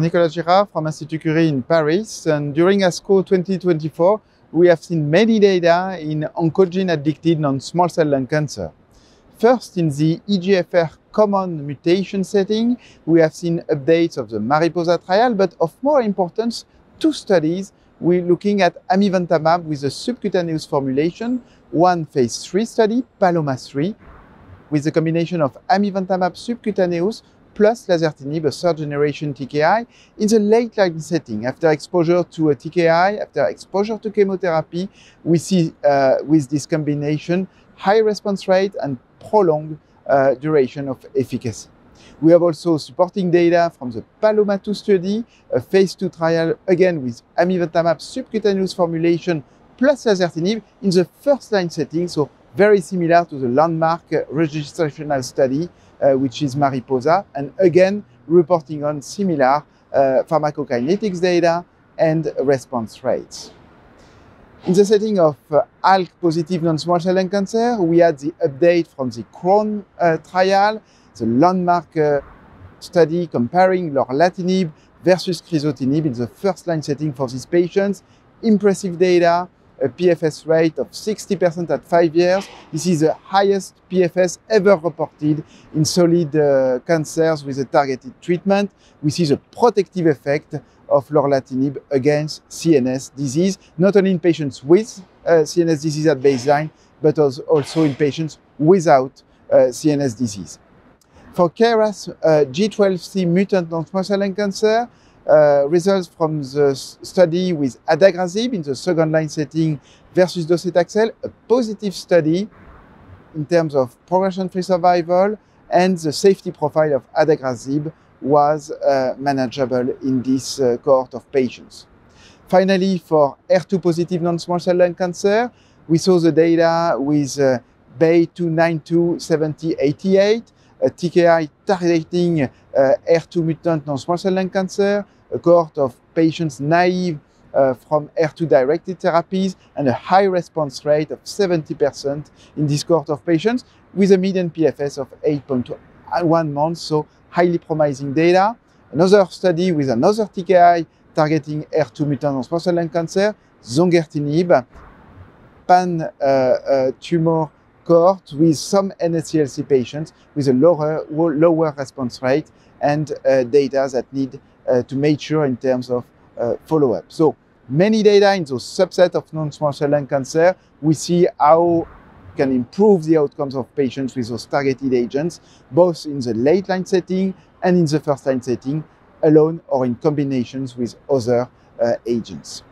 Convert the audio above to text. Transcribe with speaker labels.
Speaker 1: Nicolas Girard from Institut Curie in Paris, and during ASCO 2024, we have seen many data in oncogene addicted non-small cell lung cancer. First, in the EGFR common mutation setting, we have seen updates of the Mariposa trial, but of more importance, two studies we're looking at amivantamab with a subcutaneous formulation, one phase 3 study, Paloma 3, with a combination of amivantamab subcutaneous plus lazertinib, a third generation TKI, in the late line setting. After exposure to a TKI, after exposure to chemotherapy, we see uh, with this combination high response rate and prolonged uh, duration of efficacy. We have also supporting data from the Paloma 2 study, a phase 2 trial again with amivantamab subcutaneous formulation plus lazertinib in the first line setting, so very similar to the landmark registrational study uh, which is Mariposa, and again reporting on similar uh, pharmacokinetics data and response rates. In the setting of uh, ALK positive non-small cell lung cancer, we had the update from the CROWN uh, trial, the landmark uh, study comparing lorlatinib versus crizotinib in the first line setting for these patients. Impressive data, a PFS rate of 60% at five years. This is the highest PFS ever reported in solid uh, cancers with a targeted treatment. We see the protective effect of lorlatinib against CNS disease, not only in patients with uh, CNS disease at baseline, but also in patients without uh, CNS disease. For KRAS uh, G12C mutant non-small cell lung cancer, results from the study with adagrasib in the second line setting versus docetaxel, a positive study in terms of progression-free survival and the safety profile of adagrasib was uh, manageable in this uh, cohort of patients. Finally, for HER2 positive non-small cell lung cancer, we saw the data with uh, BA2927088, a TKI targeting uh, HER2 mutant non-small cell lung cancer, a cohort of patients naive uh, from HER2-directed therapies and a high response rate of 70% in this cohort of patients with a median PFS of 8.1 months, so highly promising data. Another study with another TKI targeting HER2 mutant non-small cell lung cancer, zongertinib, pan uh, uh, tumor cohort with some NSCLC patients with a lower, lower response rate and uh, data that need uh, to mature in terms of uh, follow-up. So many data in those subset of non-small cell lung cancer, we see how can improve the outcomes of patients with those targeted agents, both in the late line setting and in the first line setting, alone or in combinations with other uh, agents.